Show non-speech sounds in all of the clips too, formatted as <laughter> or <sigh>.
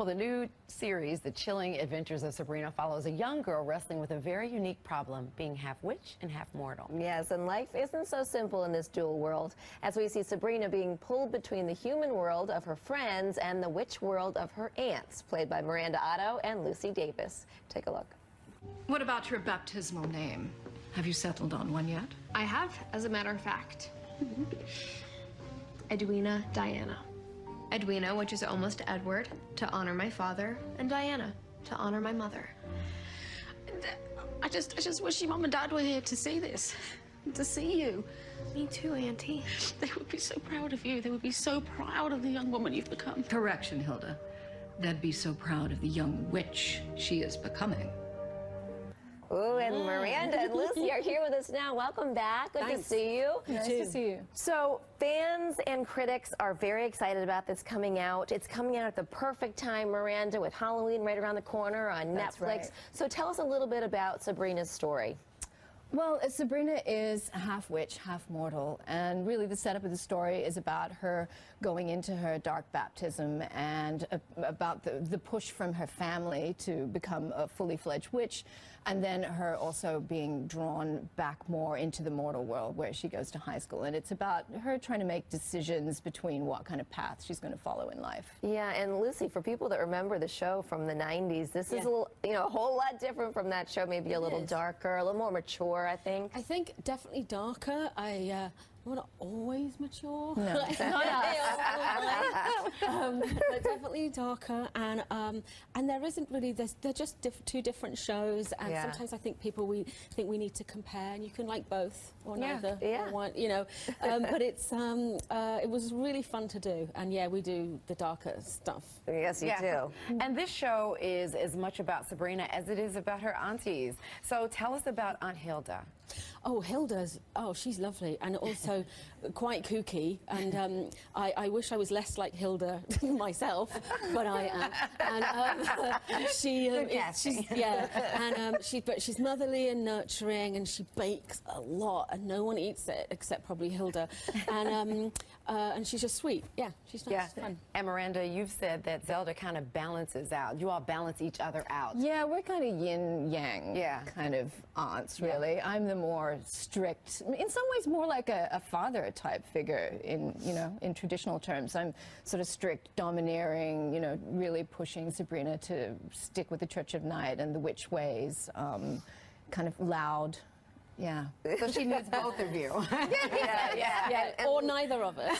Well, the new series, The Chilling Adventures of Sabrina, follows a young girl wrestling with a very unique problem, being half witch and half mortal. Yes, and life isn't so simple in this dual world, as we see Sabrina being pulled between the human world of her friends and the witch world of her aunts, played by Miranda Otto and Lucy Davis. Take a look. What about your baptismal name? Have you settled on one yet? I have, as a matter of fact. Mm-hmm. Edwina Diana. Edwina, which is almost Edward, to honor my father, and Diana, to honor my mother. I just, I just wish your mom and dad were here to see this, to see you. Me too, Auntie. <laughs> They would be so proud of you. They would be so proud of the young woman you've become. Correction, Hilda. They'd be so proud of the young witch she is becoming. Ooh, and mm. Miranda and Lucy are here with us now. Welcome back. Good to see you. Nice to see you. So, fans and critics are very excited about this coming out. It's coming out at the perfect time, Miranda, with Halloween right around the corner on That's Netflix. right. So, tell us a little bit about Sabrina's story. Well, uh, Sabrina is half witch, half mortal, and really the setup of the story is about her going into her dark baptism and uh, about the, the push from her family to become a fully fledged witch, and then her also being drawn back more into the mortal world where she goes to high school. And it's about her trying to make decisions between what kind of path she's going to follow in life. Yeah, and Lucy, for people that remember the show from the 90s, this is a little, you know, a whole lot different from that show, maybe a little is. darker, a little more mature, I think. I think definitely darker. I uh, I'm not always mature. No. <laughs> Like, not always. Um, but definitely darker, and um, and there isn't really. There's, they're just diff- two different shows, and Yeah. sometimes I think people we think we need to compare, and you can like both or Yeah. neither. Yeah. Or one, you know. Um, but it's um, uh, it was really fun to do, and yeah, we do the darker stuff. Yes, you do. And this show is as much about Sabrina as it is about her aunties. So tell us about Aunt Hilda. Oh, Hilda's, oh, she's lovely and also quite kooky. And um, I, I wish I was less like Hilda myself, but I am. And um, <laughs> she, um, is- she's, yeah, and um, she, but she's motherly and nurturing, and she bakes a lot, and no one eats it except probably Hilda. And um, uh, and she's just sweet. Yeah, she's nice, fun. And Miranda, you've said that Zelda kind of balances out. You all balance each other out. Yeah, we're kind of yin yang Yeah. kind of aunts, really. I'm the more strict, in some ways, more like a, a father type figure in you know in traditional terms. I'm sort of strict, domineering, you know, really pushing Sabrina to stick with the Church of Night and the witch ways. Um, kind of loud, yeah. So she needs <laughs> both of you. Yeah, <laughs> yeah. Yeah, or neither of us.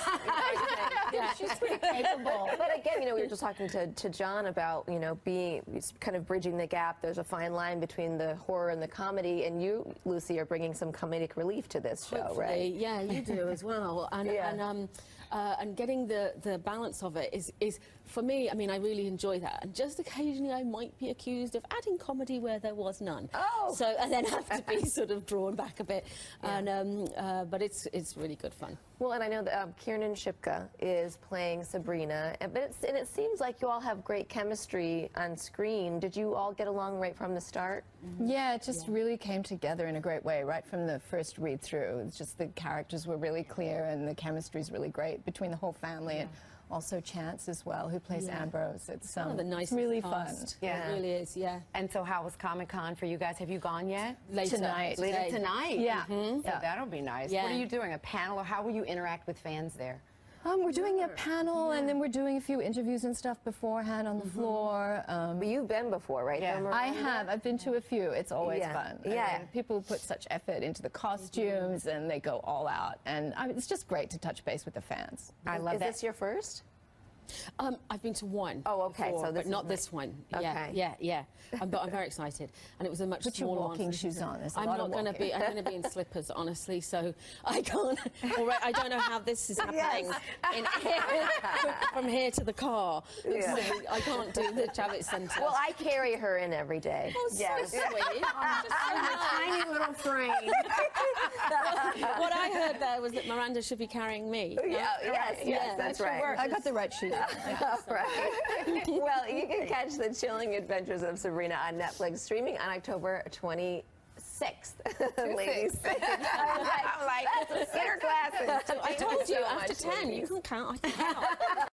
<laughs> yeah, she's pretty capable. But again, you know, we were just talking to, to John about, you know, being kind of bridging the gap. There's a fine line between the horror and the comedy, and you, Lucy, are bringing some comedic relief to this show, Hopefully, right? Yeah, you do as well. And Yeah. and um, uh, and getting the the balance of it is is for me. I mean, I really enjoy that. And just occasionally, I might be accused of adding comedy where there was none. Oh. So and then have to be sort of drawn back a bit. And um, uh, but it's it's really good fun. Well, and I know that um, Kiernan Shipka is playing Sabrina, and, but it's, and it seems like you all have great chemistry on screen. Did you all get along right from the start? Yeah, it just really came together in a great way right from the first read through. It's just the characters were really clear and the chemistry's really great between the whole family and also Chance as well, who plays Ambrose. It's One um, of the nicest really cast. fun. Yeah. It really is. Yeah. And so how was Comic Con for you guys? Have you gone yet? Later Tonight. Later tonight? Yeah. So Yeah. that'll be nice. Yeah. What are you doing? A panel or how will you interact with fans there? Um, we're doing a panel and then we're doing a few interviews and stuff beforehand on the floor. Um, But you've been before, right? Yeah. though, I have. I've been to a few. It's always Yeah. fun. I Yeah. mean, people put such effort into the costumes and they go all out. And I mean, it's just great to touch base with the fans. I love Is that. this your first? Um, I've been to one. Oh, okay, before, so this but not my- this one. Yeah, Okay. yeah, yeah. Um, but I'm very excited, and it was a much Put your smaller walking one. shoes on. There's a I'm lot not going to be. I'm going to be in slippers, honestly. So I can't. <laughs> All right, I don't know how this is <laughs> happening in here, <laughs> from here to the car. Yeah. So I can't do the Javits Centre. Well, I carry her in every day. Oh, so Yes. sweet. Oh, just so. Tiny little frame. What I heard there was that Miranda should be carrying me. no? Yeah, yes, yes, Yeah. that's right. I got the right shoes. <laughs> <laughs> Right. <laughs> well, you can catch the chilling adventures of Sabrina on Netflix, streaming on October 26th. Ladies. I'm like, sitter glasses. I told you, after 10, you can count. I can count.